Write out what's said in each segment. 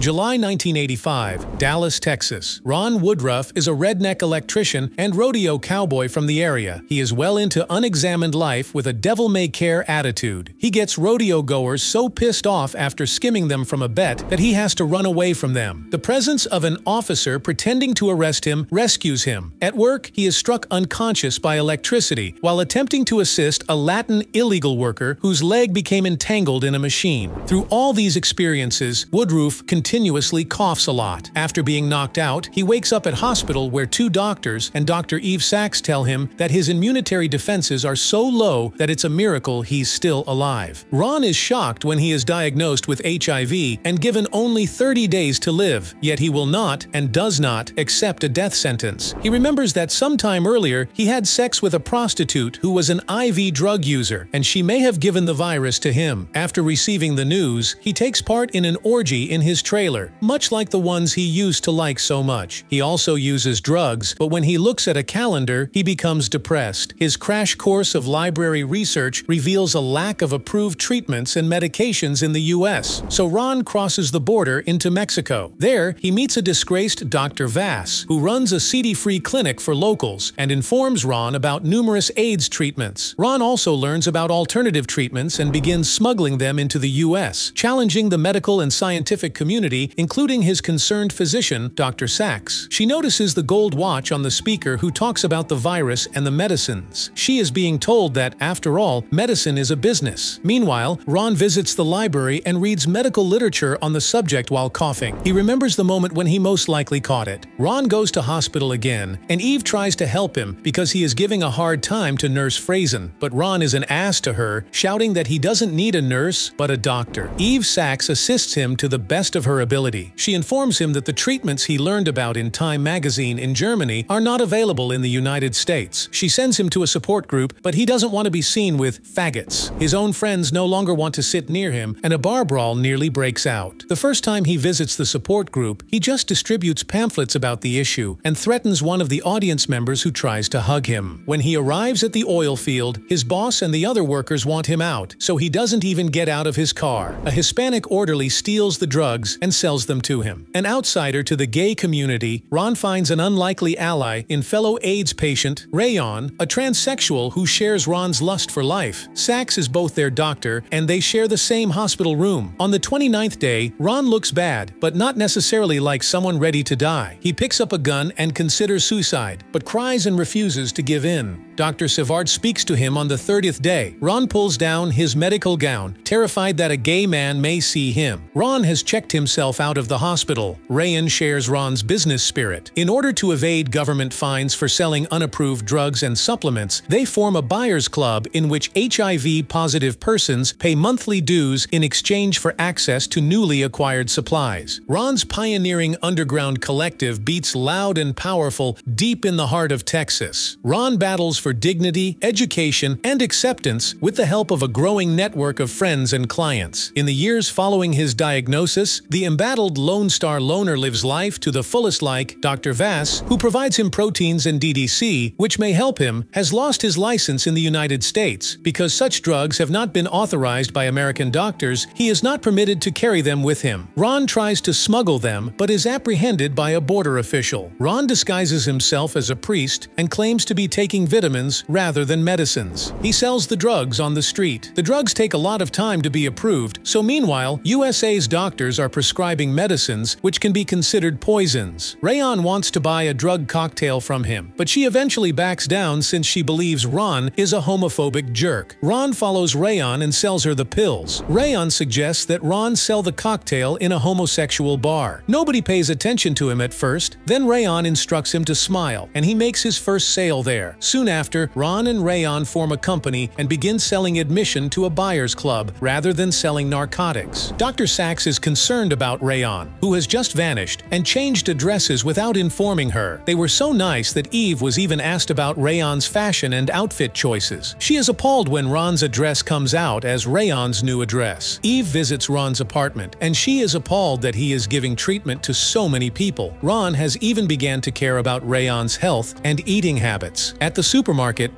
In July 1985, Dallas, Texas, Ron Woodroof is a redneck electrician and rodeo cowboy from the area. He is well into unexamined life with a devil-may-care attitude. He gets rodeo goers so pissed off after skimming them from a bet that he has to run away from them. The presence of an officer pretending to arrest him rescues him. At work, he is struck unconscious by electricity while attempting to assist a Latin illegal worker whose leg became entangled in a machine. Through all these experiences, Woodroof continuously coughs a lot. After being knocked out, he wakes up at hospital where two doctors and Dr. Eve Saks tell him that his immunitary defenses are so low that it's a miracle he's still alive. Ron is shocked when he is diagnosed with HIV and given only 30 days to live, yet he will not and does not accept a death sentence. He remembers that sometime earlier he had sex with a prostitute who was an IV drug user, and she may have given the virus to him. After receiving the news, he takes part in an orgy in his trailer, much like the ones he used to like so much. He also uses drugs, but when he looks at a calendar, he becomes depressed. His crash course of library research reveals a lack of approved treatments and medications in the US, so Ron crosses the border into Mexico. There, he meets a disgraced Dr. Vass, who runs a seedy-free clinic for locals and informs Ron about numerous AIDS treatments. Ron also learns about alternative treatments and begins smuggling them into the US, challenging the medical and scientific community, including his concerned physician, Dr. Saks. She notices the gold watch on the speaker who talks about the virus and the medicines. She is being told that, after all, medicine is a business. Meanwhile, Ron visits the library and reads medical literature on the subject while coughing. He remembers the moment when he most likely caught it. Ron goes to hospital again, and Eve tries to help him because he is giving a hard time to Nurse Frazen, but Ron is an ass to her, shouting that he doesn't need a nurse, but a doctor. Eve Saks assists him to the best of her ability. She informs him that the treatments he learned about in Time magazine in Germany are not available in the United States. She sends him to a support group, but he doesn't want to be seen with faggots. His own friends no longer want to sit near him, and a bar brawl nearly breaks out. The first time he visits the support group, he just distributes pamphlets about the issue and threatens one of the audience members who tries to hug him. When he arrives at the oil field, his boss and the other workers want him out, so he doesn't even get out of his car. A Hispanic orderly steals the drugs and sells them to him. An outsider to the gay community, Ron finds an unlikely ally in fellow AIDS patient, Rayon, a transsexual who shares Ron's lust for life. Saks is both their doctor, and they share the same hospital room. On the 29th day, Ron looks bad, but not necessarily like someone ready to die. He picks up a gun and considers suicide, but cries and refuses to give in. Dr. Sevard speaks to him on the 30th day. Ron pulls down his medical gown, terrified that a gay man may see him. Ron has checked himself out of the hospital. Rayon shares Ron's business spirit. In order to evade government fines for selling unapproved drugs and supplements, they form a buyer's club in which HIV-positive persons pay monthly dues in exchange for access to newly acquired supplies. Ron's pioneering underground collective beats loud and powerful deep in the heart of Texas. Ron battles for dignity, education, and acceptance with the help of a growing network of friends and clients. In the years following his diagnosis, the embattled Lone Star loner lives life to the fullest like Dr. Vass, who provides him proteins and DDC, which may help him, has lost his license in the United States. Because such drugs have not been authorized by American doctors, he is not permitted to carry them with him. Ron tries to smuggle them, but is apprehended by a border official. Ron disguises himself as a priest and claims to be taking vitamins rather than medicines. He sells the drugs on the street. The drugs take a lot of time to be approved, so meanwhile, USA's doctors are prescribing medicines which can be considered poisons. Rayon wants to buy a drug cocktail from him, but she eventually backs down since she believes Ron is a homophobic jerk. Ron follows Rayon and sells her the pills. Rayon suggests that Ron sell the cocktail in a homosexual bar. Nobody pays attention to him at first, then Rayon instructs him to smile, and he makes his first sale there. Soon after, Ron and Rayon form a company and begin selling admission to a buyer's club rather than selling narcotics. Dr. Saks is concerned about Rayon, who has just vanished, and changed addresses without informing her. They were so nice that Eve was even asked about Rayon's fashion and outfit choices. She is appalled when Ron's address comes out as Rayon's new address. Eve visits Ron's apartment, and she is appalled that he is giving treatment to so many people. Ron has even began to care about Rayon's health and eating habits. At the supermarket,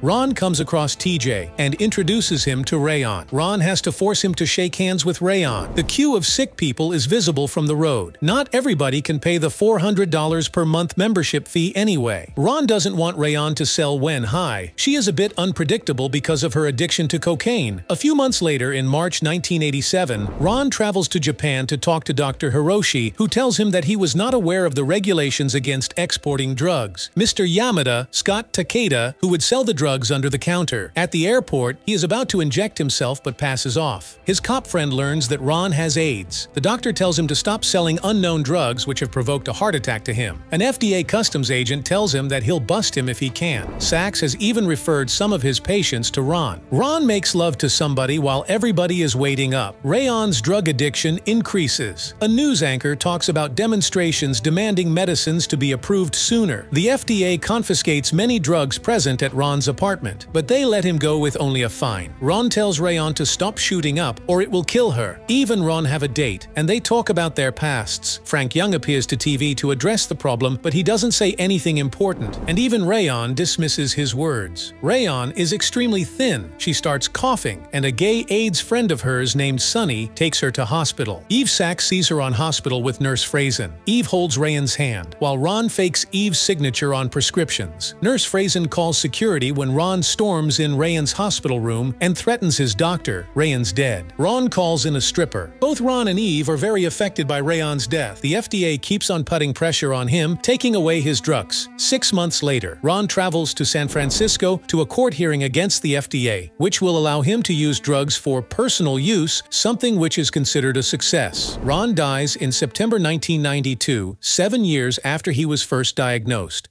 Ron comes across TJ and introduces him to Rayon. Ron has to force him to shake hands with Rayon. The queue of sick people is visible from the road. Not everybody can pay the $400 per month membership fee anyway. Ron doesn't want Rayon to sell when high. She is a bit unpredictable because of her addiction to cocaine. A few months later, in March 1987, Ron travels to Japan to talk to Dr. Hiroshi, who tells him that he was not aware of the regulations against exporting drugs. Mr. Yamada, Scott Takeda, who would sell the drugs under the counter. At the airport, he is about to inject himself but passes off. His cop friend learns that Ron has AIDS. The doctor tells him to stop selling unknown drugs which have provoked a heart attack to him. An FDA customs agent tells him that he'll bust him if he can. Saks has even referred some of his patients to Ron. Ron makes love to somebody while everybody is waiting up. Rayon's drug addiction increases. A news anchor talks about demonstrations demanding medicines to be approved sooner. The FDA confiscates many drugs present at Ron's apartment, but they let him go with only a fine. Ron tells Rayon to stop shooting up or it will kill her. Eve and Ron have a date, and they talk about their pasts. Frank Young appears to TV to address the problem, but he doesn't say anything important, and even Rayon dismisses his words. Rayon is extremely thin. She starts coughing, and a gay AIDS friend of hers named Sunny takes her to hospital. Eve Saks sees her on hospital with Nurse Frazen. Eve holds Rayon's hand, while Ron fakes Eve's signature on prescriptions. Nurse Frazen calls security when Ron storms in Rayon's hospital room and threatens his doctor. Rayon's dead. Ron calls in a stripper. Both Ron and Eve are very affected by Rayon's death. The FDA keeps on putting pressure on him, taking away his drugs. Six months later, Ron travels to San Francisco to a court hearing against the FDA, which will allow him to use drugs for personal use, something which is considered a success. Ron dies in September 1992, seven years after he was first diagnosed.